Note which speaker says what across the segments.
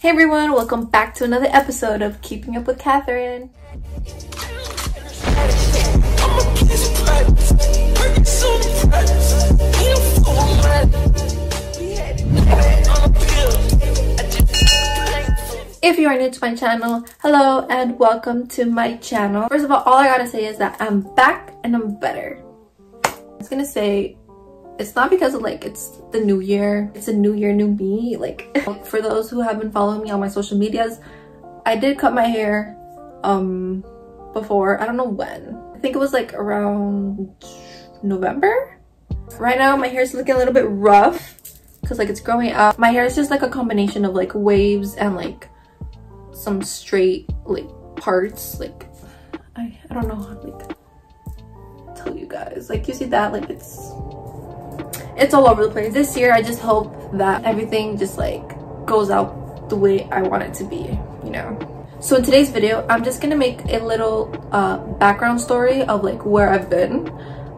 Speaker 1: Hey everyone, welcome back to another episode of Keeping Up with Catherine. If you are new to my channel, hello and welcome to my channel. First of all, all I gotta say is that I'm back and I'm better. I was gonna say, it's not because of like, it's the new year. It's a new year, new me. Like, for those who have been following me on my social medias, I did cut my hair um before. I don't know when. I think it was like around November? Right now, my hair is looking a little bit rough because like it's growing out. My hair is just like a combination of like waves and like some straight like parts like I, I don't know how to like tell you guys like you see that like it's it's all over the place. This year I just hope that everything just like goes out the way I want it to be you know? So in today's video I'm just gonna make a little uh, background story of like where I've been.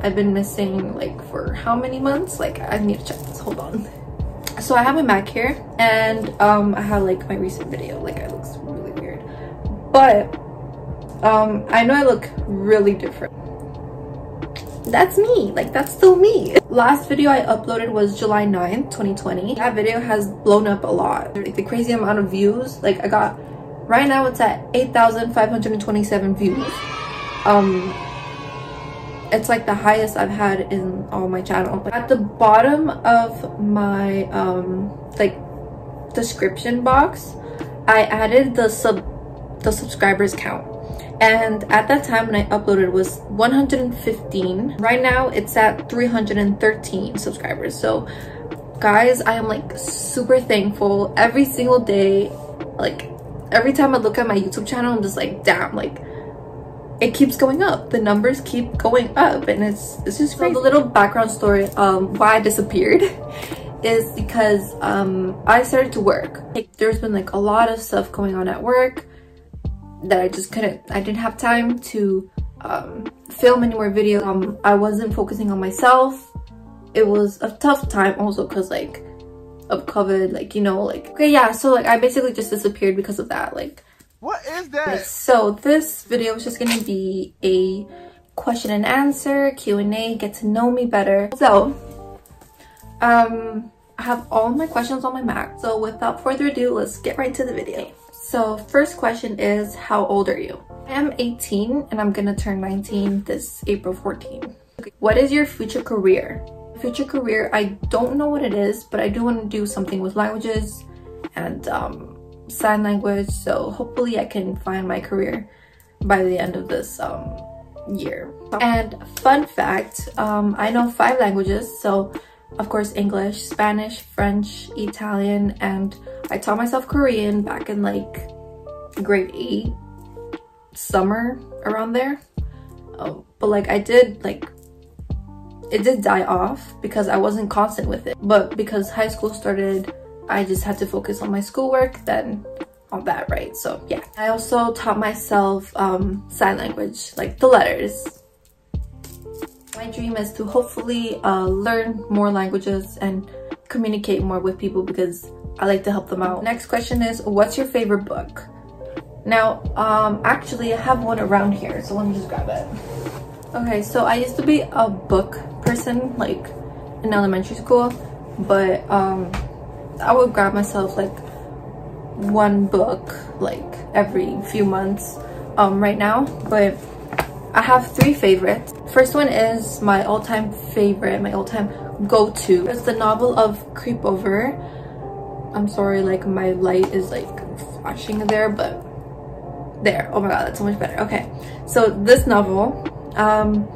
Speaker 1: I've been missing like for how many months? Like I need to check this. Hold on. So I have my Mac here and um I have like my recent video. Like it looks really weird. But um I know I look really different. That's me. Like that's still me last video I uploaded was July 9th 2020 that video has blown up a lot like the crazy amount of views like I got right now it's at 8,527 views um it's like the highest I've had in all my channel. At the bottom of my um like description box, I added the sub the subscribers count. And at that time when I uploaded was 115. Right now it's at 313 subscribers. So guys, I am like super thankful every single day. Like every time I look at my YouTube channel, I'm just like, damn, like it keeps going up the numbers keep going up and it's it's just crazy. So the little background story um why i disappeared is because um i started to work like there's been like a lot of stuff going on at work that i just couldn't i didn't have time to um film any more videos um i wasn't focusing on myself it was a tough time also because like of covid like you know like okay yeah so like i basically just disappeared because of that like
Speaker 2: what is that?
Speaker 1: So this video is just gonna be a question and answer, Q&A, get to know me better. So, um, I have all my questions on my Mac. So without further ado, let's get right to the video. So first question is, how old are you? I am 18 and I'm gonna turn 19 this April 14. What is your future career? Future career, I don't know what it is, but I do want to do something with languages and um, sign language so hopefully I can find my career by the end of this um, year. And fun fact, um, I know five languages so of course English, Spanish, French, Italian, and I taught myself Korean back in like grade 8 summer around there. Oh, but like I did like it did die off because I wasn't constant with it. But because high school started I just had to focus on my schoolwork then on that, right? So yeah. I also taught myself um, sign language, like the letters. My dream is to hopefully uh, learn more languages and communicate more with people because I like to help them out. Next question is, what's your favorite book? Now, um, actually I have one around here, so let me just grab it. Okay, so I used to be a book person, like in elementary school, but um, I would grab myself like one book like every few months um, right now but I have three favorites. First one is my all-time favorite, my all-time go-to. It's the novel of Creepover. I'm sorry like my light is like flashing there but there oh my god that's so much better okay so this novel um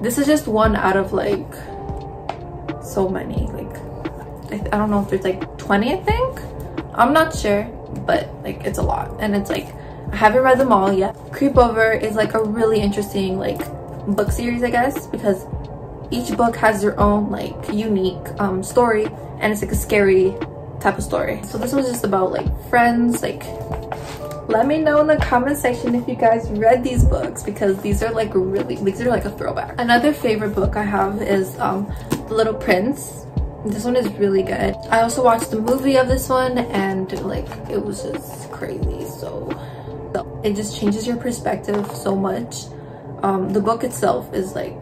Speaker 1: this is just one out of like so many like I, I don't know if there's like 20 I think I'm not sure but like it's a lot and it's like I haven't read them all yet. Creepover is like a really interesting like book series I guess because each book has their own like unique um, story and it's like a scary type of story. So this was just about like friends like let me know in the comment section if you guys read these books because these are like really these are like a throwback. Another favorite book i have is um the little prince. This one is really good. I also watched the movie of this one and like it was just crazy so it just changes your perspective so much. Um the book itself is like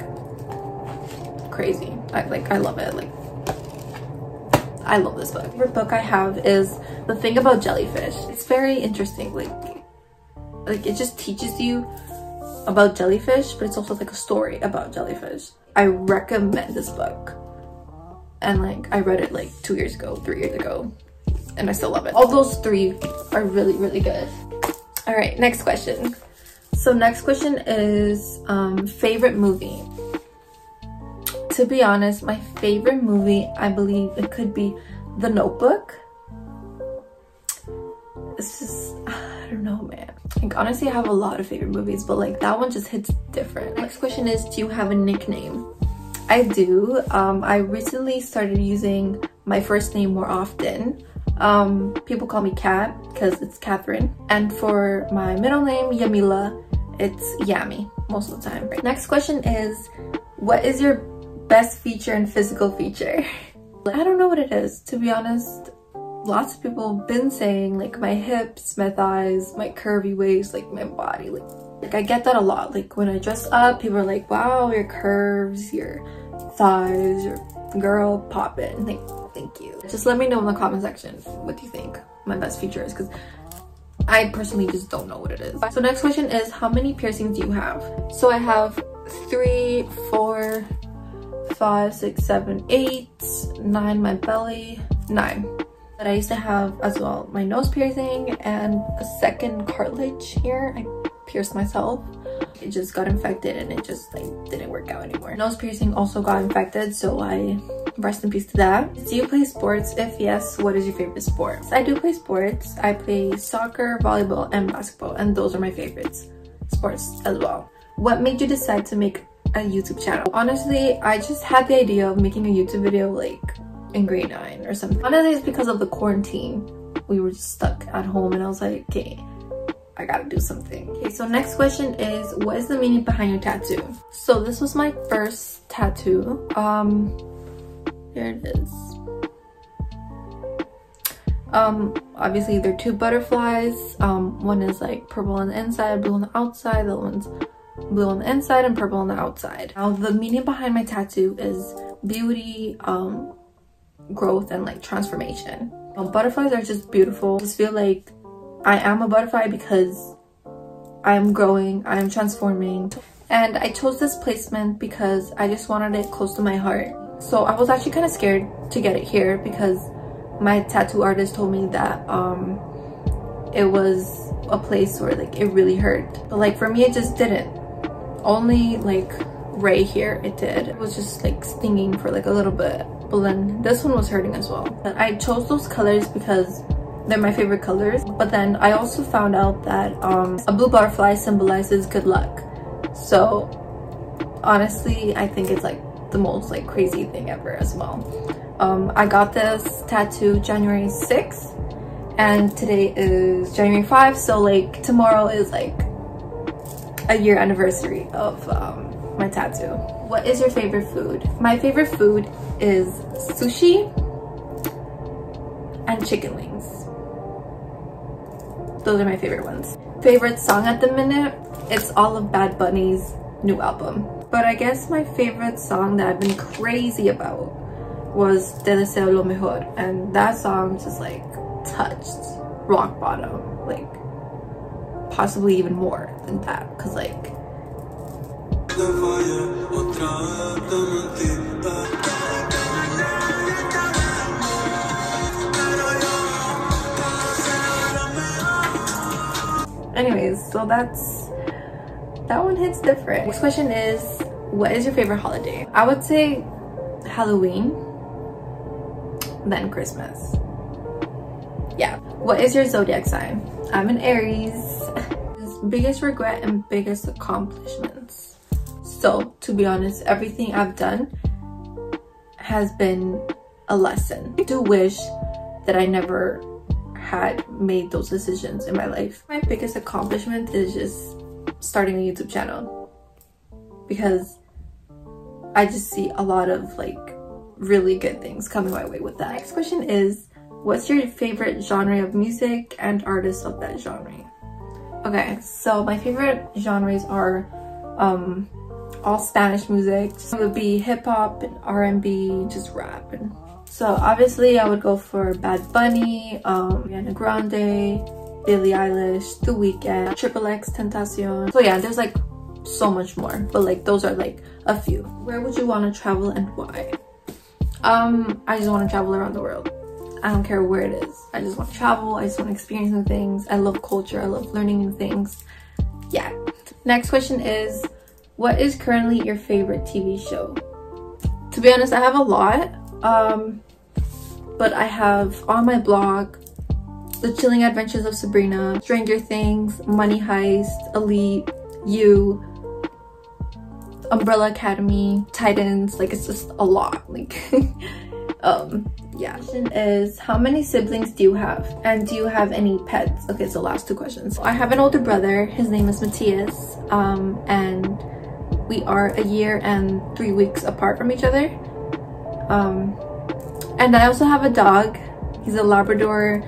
Speaker 1: crazy. I like i love it. Like i love this book. The favorite book i have is the thing about jellyfish. It's very interesting like like it just teaches you about jellyfish but it's also like a story about jellyfish. I recommend this book. And like i read it like two years ago three years ago and i still love it. All those three are really really good all right next question. So next question is um favorite movie. To be honest my favorite movie i believe it could be the notebook. It's just i don't know man. Like honestly i have a lot of favorite movies but like that one just hits different. Next question is do you have a nickname? I do. Um, I recently started using my first name more often. Um, people call me Kat because it's Catherine. And for my middle name, Yamila, it's Yami most of the time. Next question is, what is your best feature and physical feature? I don't know what it is, to be honest. Lots of people have been saying like my hips, my thighs, my curvy waist, like my body, like like I get that a lot. Like when I dress up, people are like, wow, your curves, your thighs, your girl popping. Thank, thank you. Just let me know in the comment section what you think my best feature is because I personally just don't know what it is. So next question is how many piercings do you have? So I have three, four, five, six, seven, eight, nine my belly, nine. But I used to have as well my nose piercing and a second cartilage here. I pierced myself. It just got infected and it just like didn't work out anymore. Nose piercing also got infected, so I rest in peace to that. Do you play sports? If yes, what is your favorite sport? I do play sports. I play soccer, volleyball, and basketball, and those are my favorites sports as well. What made you decide to make a YouTube channel? Honestly, I just had the idea of making a YouTube video like in grade 9 or something. Honestly, it's because of the quarantine. We were stuck at home and I was like, okay, I gotta do something. Okay, so next question is, what is the meaning behind your tattoo? So this was my first tattoo. Um, here it is. Um, obviously there are two butterflies. Um, one is like purple on the inside, blue on the outside. The other one's blue on the inside and purple on the outside. Now the meaning behind my tattoo is beauty, um, growth, and like transformation. Um, butterflies are just beautiful. I just feel like I am a butterfly because I'm growing, I'm transforming. And I chose this placement because I just wanted it close to my heart. So I was actually kind of scared to get it here because my tattoo artist told me that um, it was a place where like it really hurt. But like for me, it just didn't. Only like right here it did. It was just like stinging for like a little bit. But then this one was hurting as well. But I chose those colors because they're my favorite colors. But then I also found out that um, a blue butterfly symbolizes good luck. So honestly, I think it's like the most like crazy thing ever as well. Um, I got this tattoo January 6th and today is January 5th. So like tomorrow is like a year anniversary of um, my tattoo. What is your favorite food? My favorite food is sushi and chicken wings. Those are my favorite ones. Favorite song at the minute? It's all of Bad Bunny's new album. But I guess my favorite song that I've been crazy about was Te Deseo Lo Mejor. And that song just like touched rock bottom. Like possibly even more than that. Cause like anyways so that's that one hits different. Next question is what is your favorite holiday? I would say halloween then christmas. Yeah. What is your zodiac sign? I'm an aries. Biggest regret and biggest accomplishments. So to be honest everything i've done has been a lesson. I do wish that i never had made those decisions in my life. My biggest accomplishment is just starting a YouTube channel because I just see a lot of like really good things coming my way with that. Next question is, what's your favorite genre of music and artists of that genre? Okay, so my favorite genres are um, all Spanish music. So it would be hip hop and R&B, just rap. And so obviously I would go for Bad Bunny, um, Ariana Grande, Billie Eilish, The Weeknd, Triple X Tentacion. So yeah, there's like so much more, but like those are like a few. Where would you want to travel and why? Um, I just want to travel around the world. I don't care where it is. I just want to travel. I just want to experience new things. I love culture. I love learning new things. Yeah. Next question is, what is currently your favorite TV show? To be honest, I have a lot. Um, but I have on my blog, The Chilling Adventures of Sabrina, Stranger Things, Money Heist, Elite, You, Umbrella Academy, Titans, like it's just a lot. Like, um, yeah. Question is, how many siblings do you have? And do you have any pets? Okay, so last two questions. I have an older brother. His name is Matthias. Um, and we are a year and three weeks apart from each other. Um, and I also have a dog. He's a Labrador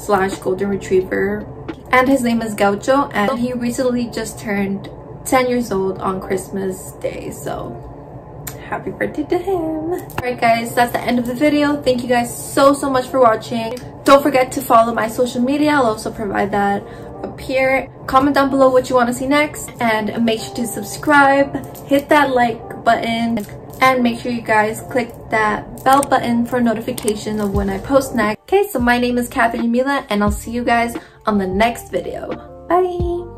Speaker 1: slash Golden Retriever. And his name is Gaucho. And he recently just turned 10 years old on Christmas Day. So happy birthday to him. Alright guys, that's the end of the video. Thank you guys so, so much for watching. Don't forget to follow my social media. I'll also provide that up here. Comment down below what you want to see next. And make sure to subscribe, hit that like button, and make sure you guys click that bell button for notification of when I post next. Okay, so my name is Catherine Mila and I'll see you guys on the next video. Bye!